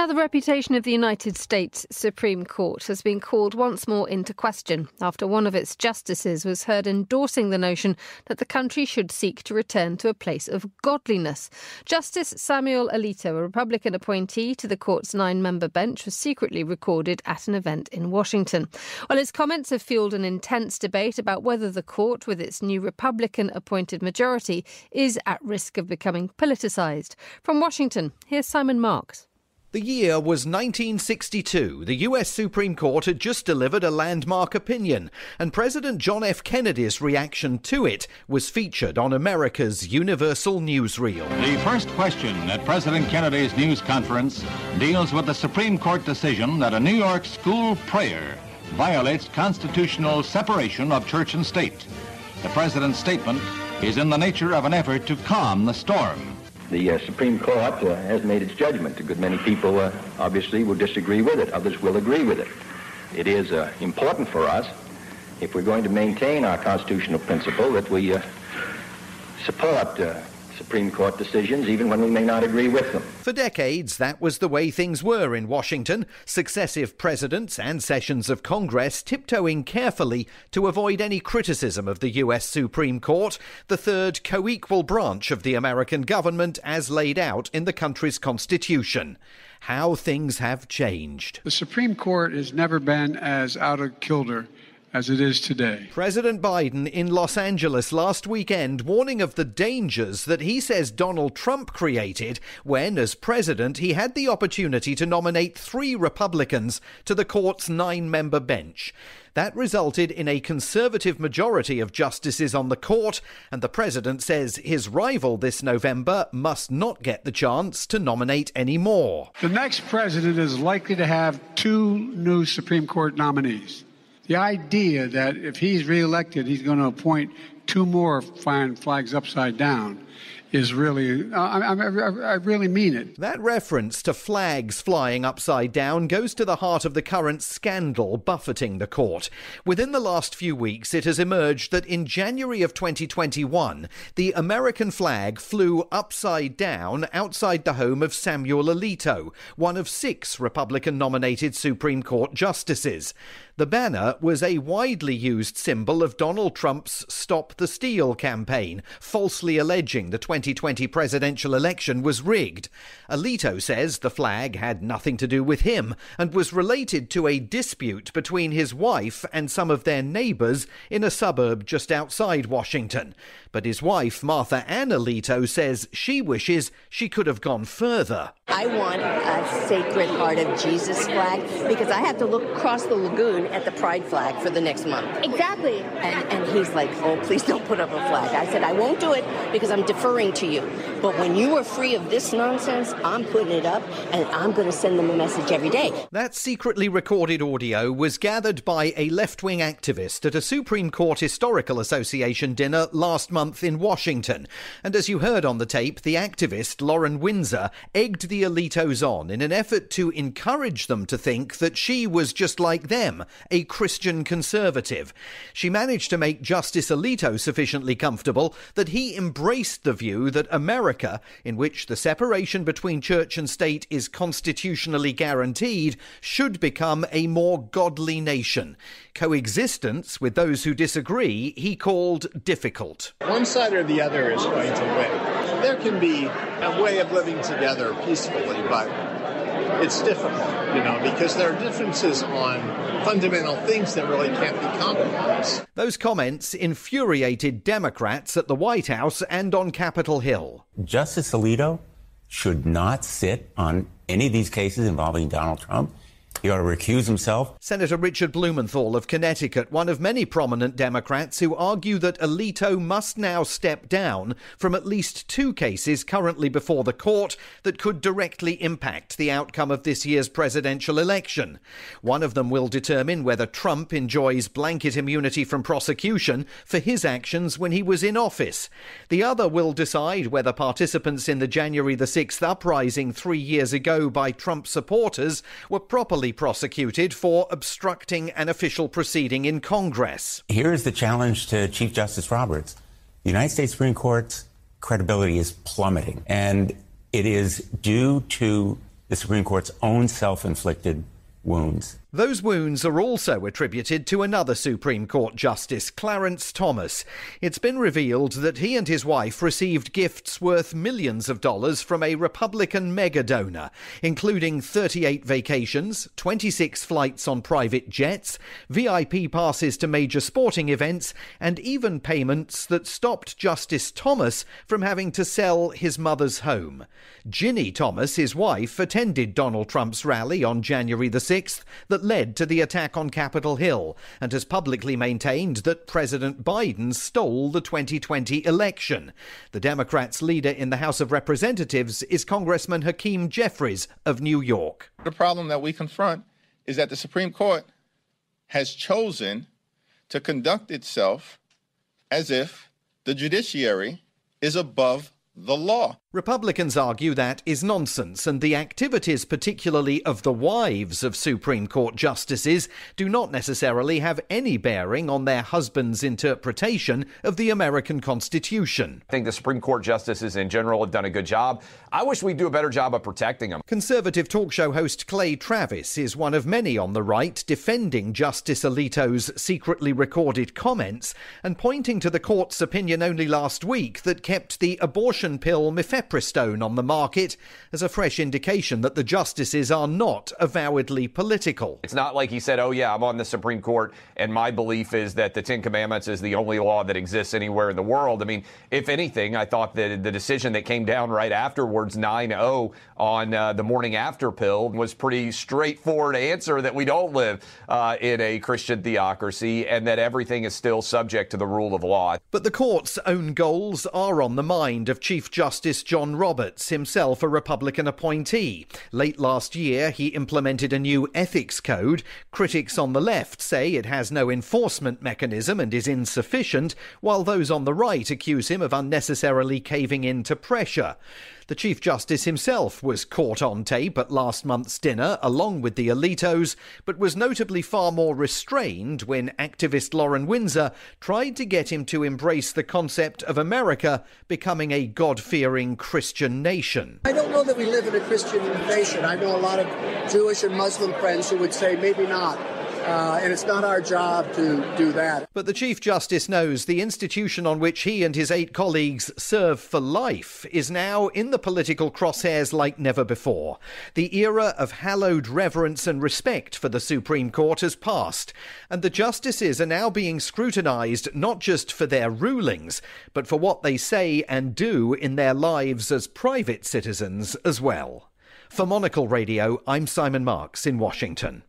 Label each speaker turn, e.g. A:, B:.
A: Now, the reputation of the United States Supreme Court has been called once more into question after one of its justices was heard endorsing the notion that the country should seek to return to a place of godliness. Justice Samuel Alito, a Republican appointee to the court's nine member bench, was secretly recorded at an event in Washington. Well, his comments have fueled an intense debate about whether the court, with its new Republican appointed majority, is at risk of becoming politicised. From Washington, here's Simon Marks.
B: The year was 1962. The US Supreme Court had just delivered a landmark opinion, and President John F. Kennedy's reaction to it was featured on America's Universal Newsreel.
C: The first question at President Kennedy's news conference deals with the Supreme Court decision that a New York school prayer violates constitutional separation of church and state. The president's statement is in the nature of an effort to calm the storm.
D: The uh, Supreme Court uh, has made its judgment. A good many people uh, obviously will disagree with it. Others will agree with it. It is uh, important for us, if we're going to maintain our constitutional principle, that we uh, support uh, Supreme Court decisions, even when we may not agree with them.
B: For decades, that was the way things were in Washington. Successive presidents and sessions of Congress tiptoeing carefully to avoid any criticism of the US Supreme Court, the third co equal branch of the American government as laid out in the country's constitution. How things have changed.
E: The Supreme Court has never been as out of kilter as it is today.
B: President Biden in Los Angeles last weekend warning of the dangers that he says Donald Trump created when, as president, he had the opportunity to nominate three Republicans to the court's nine member bench. That resulted in a conservative majority of justices on the court, and the president says his rival this November must not get the chance to nominate any more.
E: The next president is likely to have two new Supreme Court nominees the idea that if he's reelected, he's going to appoint two more flying flags upside down is really, I, I, I, really mean it.
B: That reference to flags flying upside down goes to the heart of the current scandal buffeting the court. Within the last few weeks, it has emerged that in January of 2021, the American flag flew upside down outside the home of Samuel Alito, one of six Republican nominated Supreme Court justices. The banner was a widely used symbol of Donald Trump's Stop the Steal campaign, falsely alleging the 2020 presidential election was rigged. Alito says the flag had nothing to do with him and was related to a dispute between his wife and some of their neighbors in a suburb just outside Washington. But his wife, Martha Ann Alito, says she wishes she could have gone further.
F: I want a Sacred Heart of Jesus flag because I have to look across the lagoon at the pride flag for the next month.
G: Exactly.
F: And, and he's like, oh, please don't put up a flag. I said, I won't do it because I'm deferring to you. But when you are free of this nonsense, I'm putting it up and I'm going to send them a message every day.
B: That secretly recorded audio was gathered by a left wing activist at a Supreme Court Historical Association dinner last month in Washington. And as you heard on the tape, the activist, Lauren Windsor, egged the Alitos on in an effort to encourage them to think that she was just like them, a Christian conservative. She managed to make Justice Alito sufficiently comfortable that he embraced the view that America, in which the separation between church and state is constitutionally guaranteed, should become a more godly nation. Coexistence with those who disagree he called difficult.
H: One side or the other is going to win. There can be a way of living together peacefully, but it's difficult, you know, because there are differences on fundamental things that really can't be compromised.
B: Those comments infuriated Democrats at the White House and on Capitol Hill.
I: Justice Alito should not sit on any of these cases involving Donald Trump. He ought to recuse himself.
B: Senator Richard Blumenthal of Connecticut, one of many prominent Democrats who argue that Alito must now step down from at least two cases currently before the court that could directly impact the outcome of this year's presidential election. One of them will determine whether Trump enjoys blanket immunity from prosecution for his actions when he was in office. The other will decide whether participants in the January the 6th uprising three years ago by Trump supporters were properly prosecuted for obstructing an official proceeding in Congress.
I: Here's the challenge to Chief Justice Roberts the United States Supreme Court's credibility is plummeting, and it is due to the Supreme Court's own self inflicted wounds.
B: Those wounds are also attributed to another Supreme Court Justice, Clarence Thomas. It's been revealed that he and his wife received gifts worth millions of dollars from a Republican mega donor, including 38 vacations, 26 flights on private jets, VIP passes to major sporting events, and even payments that stopped Justice Thomas from having to sell his mother's home. Ginny Thomas, his wife, attended Donald Trump's rally on January the 6th that led to the attack on Capitol Hill and has publicly maintained that President Biden stole the 2020 election. The Democrats' leader in the House of Representatives is Congressman Hakeem Jeffries of New York.
G: The problem that we confront is that the Supreme Court has chosen to conduct itself as if the judiciary is above the law.
B: Republicans argue that is nonsense, and the activities, particularly of the wives of Supreme Court justices, do not necessarily have any bearing on their husbands' interpretation of the American Constitution.
J: I think the Supreme Court justices in general have done a good job. I wish we'd do a better job of protecting them.
B: Conservative talk show host Clay Travis is one of many on the right defending Justice Alito's secretly recorded comments and pointing to the court's opinion only last week that kept the abortion pill mifepristone on the market as a fresh indication that the justices are not avowedly political.
J: It's not like he said, oh, yeah, I'm on the Supreme Court, and my belief is that the Ten Commandments is the only law that exists anywhere in the world. I mean, if anything, I thought that the decision that came down right afterwards, 9 0, on uh, the morning after pill, was pretty straightforward answer that we don't live uh, in a Christian theocracy and that everything is still subject to the rule of law.
B: But the court's own goals are on the mind of Chief Justice John Roberts, himself a Republican appointee. Late last year, he implemented a new ethics code. Critics on the left say it has no enforcement mechanism and is insufficient, while those on the right accuse him of unnecessarily caving in to pressure. The Chief Justice himself was caught on tape at last month's dinner, along with the Alitos, but was notably far more restrained when activist Lauren Windsor tried to get him to embrace the concept of America becoming a God fearing Christian nation.
K: I don't know that we live in a Christian nation. I know a lot of Jewish and Muslim friends who would say maybe not. Uh, and it's not our job to do that.
B: But the Chief Justice knows the institution on which he and his eight colleagues serve for life is now in the political crosshairs like never before. The era of hallowed reverence and respect for the Supreme Court has passed, and the justices are now being scrutinised not just for their rulings, but for what they say and do in their lives as private citizens as well. For Monocle Radio, I'm Simon Marks in Washington.